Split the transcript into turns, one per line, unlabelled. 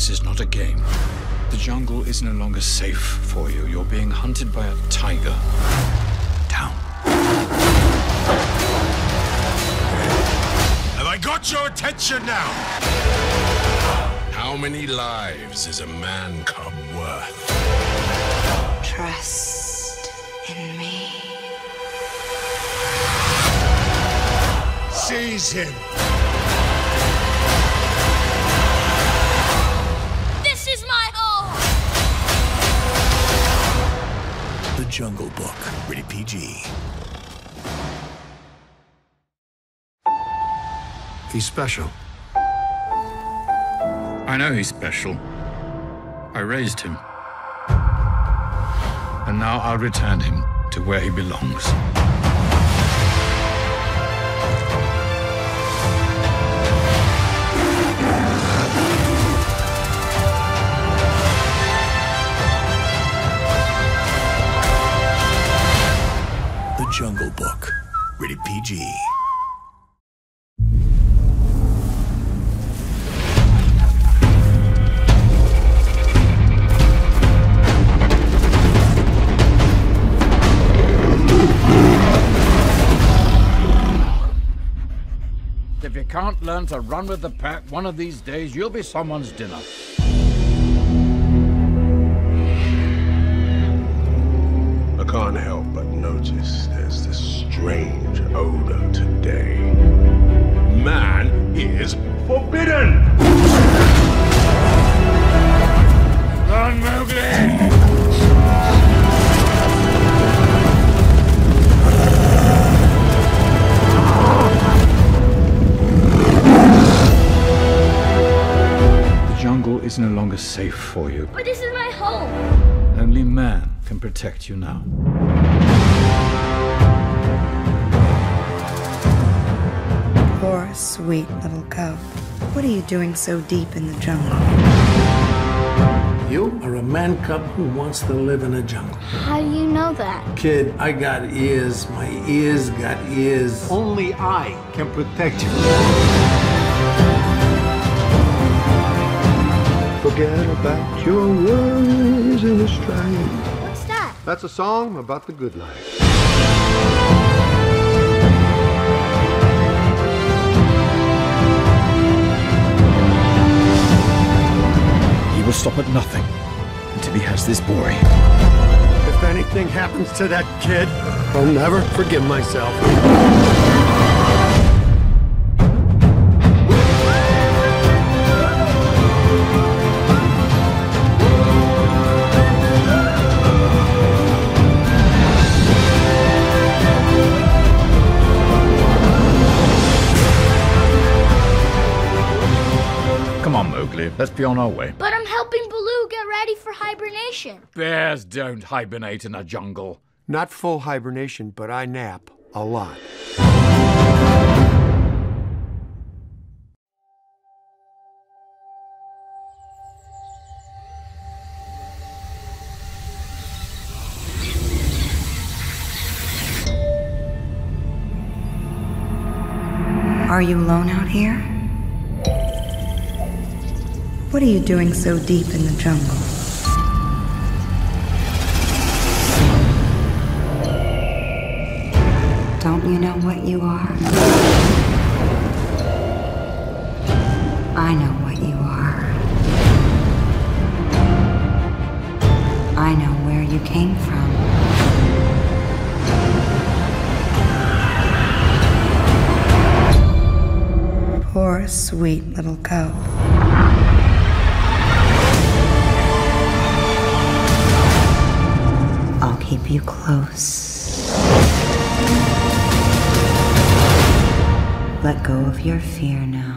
This is not a game. The jungle is no longer safe for you. You're being hunted by a tiger. Down.
Have I got your attention now? How many lives is a man cub worth?
Trust in me.
Seize him!
He's special.
I know he's special. I raised him. And now I'll return him to where he belongs.
Jungle Book. Rated PG.
If you can't learn to run with the pack, one of these days you'll be someone's dinner.
Can't help but notice there's this strange odor today. Man is forbidden!
Run, Mowgli! The jungle is no longer safe for you.
But this is my home!
Only man can protect you now.
Poor, sweet little cub. What are you doing so deep in the jungle?
You are a man cub who wants to live in a jungle.
How do you know that?
Kid, I got ears. My ears got ears. Only I can protect you.
Forget about your worries and the strife.
What's that?
That's a song about the good life.
He will stop at nothing until he has this boy.
If anything happens to that kid, I'll never forgive myself.
Come on, Mowgli, let's be on our way.
But I'm helping Baloo get ready for hibernation.
Bears don't hibernate in a jungle.
Not full hibernation, but I nap a lot.
Are you alone out here? What are you doing so deep in the jungle? Don't you know what you are? I know what you are. I know where you came from. Poor, sweet little cub. Keep you close. Let go of your fear now.